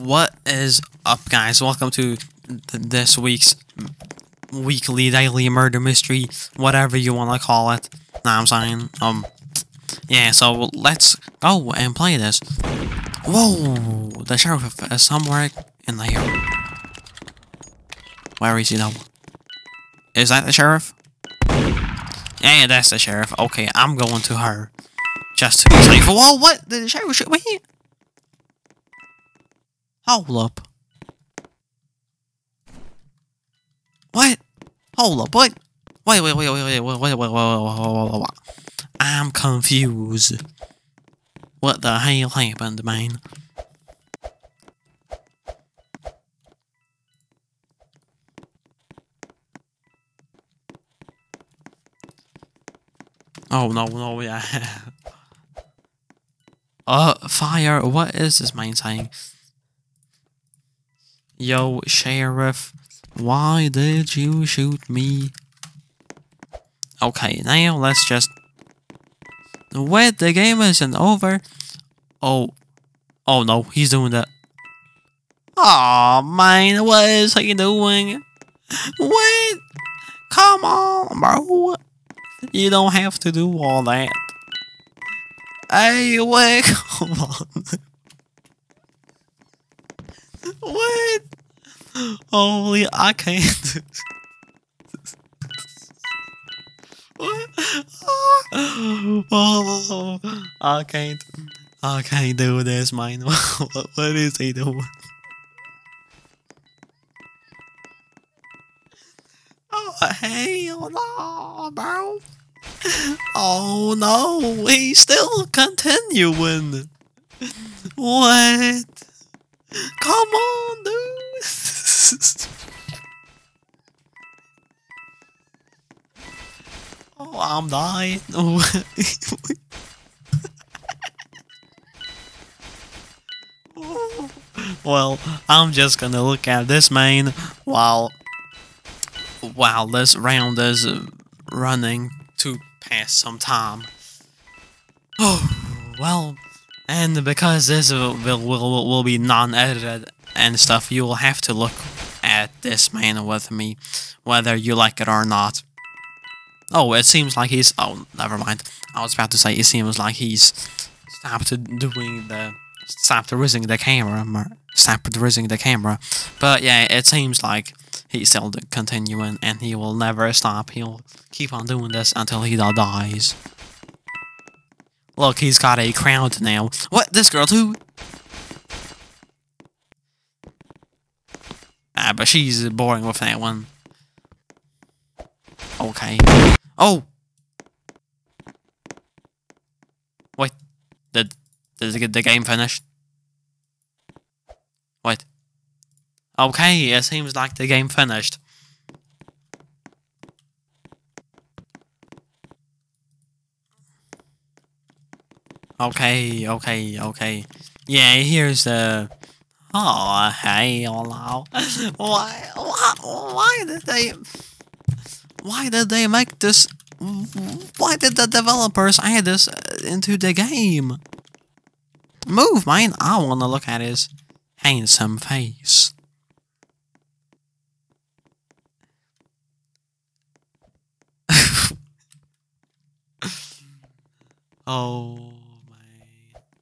What is up, guys? Welcome to th- this week's weekly daily murder mystery, whatever you want to call it. Nah, I'm saying, um, yeah. So let's go and play this. Whoa, the sheriff is somewhere in there. Where is he though? Is that the sheriff? Yeah, that's the sheriff. Okay, I'm going to her. Just to be safe. Whoa, what? The sheriff me? Hold up. What? Hold up, what? Wait, wait, wait, wait, wait, wait, wait, wait, wait, wait, wait, wait. I'm confused. What the hell happened, man? Oh, no, no, yeah. uh, fire, what is this man saying? Yo, sheriff, why did you shoot me? Okay, now let's just... Wait, the game isn't over. Oh, oh no, he's doing that. Oh man, what is he doing? What? Come on, bro. You don't have to do all that. Hey, wait, come on. What? Holy, I can't. what? Oh, I can't. I can't do this, man. what, what is he doing? Oh, hell no, bro. Oh no, he's still continuing. What? Come on, dude. oh, I'm dying. well, I'm just gonna look at this main while while this round is uh, running to pass some time. Oh, well, and because this will, will, will, will be non-edited and stuff, you will have to look at this man with me, whether you like it or not. Oh, it seems like he's... Oh, never mind. I was about to say it seems like he's stopped doing the... Stopped raising the camera. Stopped raising the camera. But yeah, it seems like he's still continuing and he will never stop. He'll keep on doing this until he dies. Look, he's got a crown now. What? This girl too? Ah, but she's boring with that one. Okay. Oh! Wait. Did, did the game finish? Wait. Okay, it seems like the game finished. Okay, okay, okay. Yeah, here's the... Oh, hey, hello. Why, why, why did they... Why did they make this... Why did the developers add this uh, into the game? Move, man. I want to look at his handsome face. oh!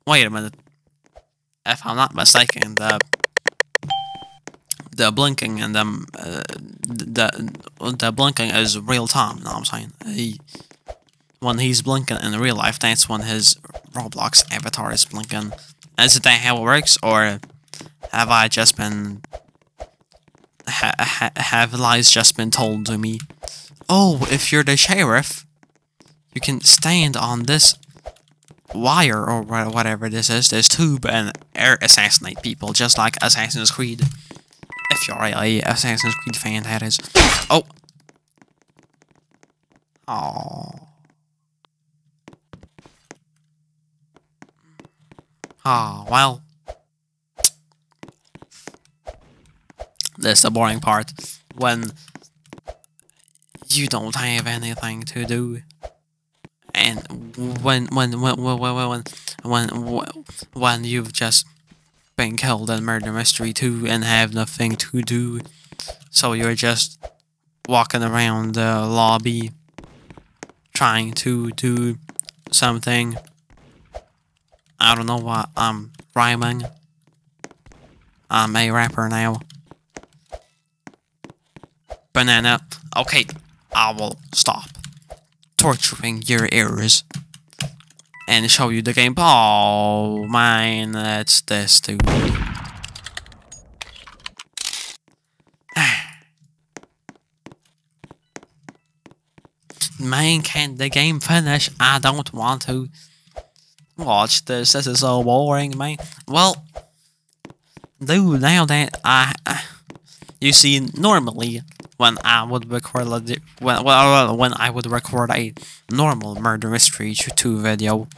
Wait a minute. If I'm not mistaken, the the blinking and the uh, the the blinking is real time. You know what I'm saying? He when he's blinking in real life, that's when his Roblox avatar is blinking. Is it that how it works, or have I just been ha ha have lies just been told to me? Oh, if you're the sheriff, you can stand on this wire or whatever this is, this tube, and air assassinate people, just like Assassin's Creed. If you're a Assassin's Creed fan, that is. Oh! Oh. Oh, well. That's the boring part. When you don't have anything to do and when when when when when when when, when you've just been killed in Murder Mystery 2 and have nothing to do, so you're just walking around the lobby trying to do something. I don't know what I'm rhyming. I'm a rapper now. Banana. Okay, I will stop torturing your ears and show you the game. Oh, man, that's this dude. man, can the game finish? I don't want to watch this. This is so boring, man. Well, dude, now that I, you see, normally when I would record a, when well, when I would record a normal murder mystery two video,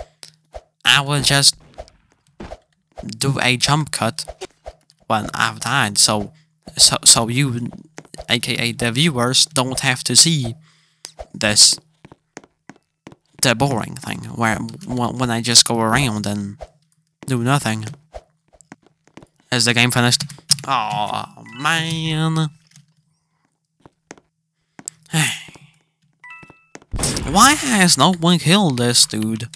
I would just do a jump cut when I've died. So, so, so you, aka the viewers, don't have to see this the boring thing where when I just go around and do nothing. Is the game finished? Oh man. Why has no one killed this dude?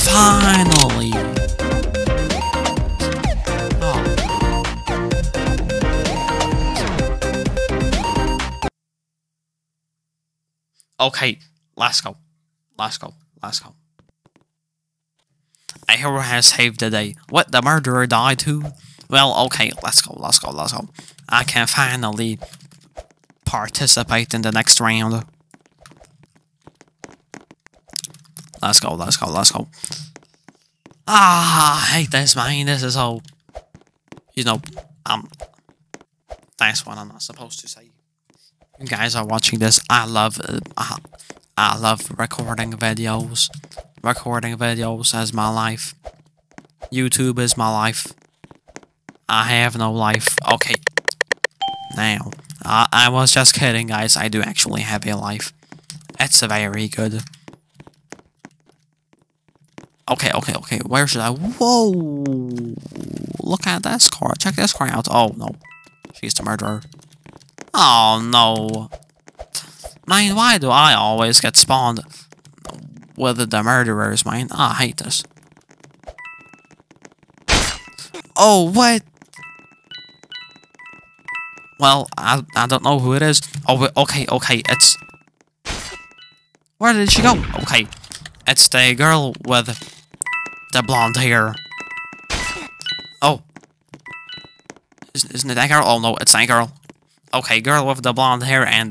Finally! Oh. Okay, let's go. Let's go. Let's go. A hero has saved the day. What, the murderer died too? Well, okay, let's go, let's go, let's go. I can finally participate in the next round. Let's go, let's go, let's go. Ah, I hate this, man. This is so... You know, um... That's what I'm not supposed to say you guys are watching this, I love uh, I love recording videos. Recording videos is my life. YouTube is my life. I have no life. Okay. Now, I, I was just kidding, guys. I do actually have a life. It's very good. Okay, okay, okay. Where should I? Whoa! Look at this car. Check this car out. Oh, no. She's the murderer. Oh no. Man, why do I always get spawned with the murderers, man? Ah, I hate this. Oh, what? Well, I, I don't know who it is. Oh, okay, okay, it's... Where did she go? Okay, it's the girl with the blonde hair. Oh. Isn't it that girl? Oh, no, it's that girl. Okay, girl with the blonde hair and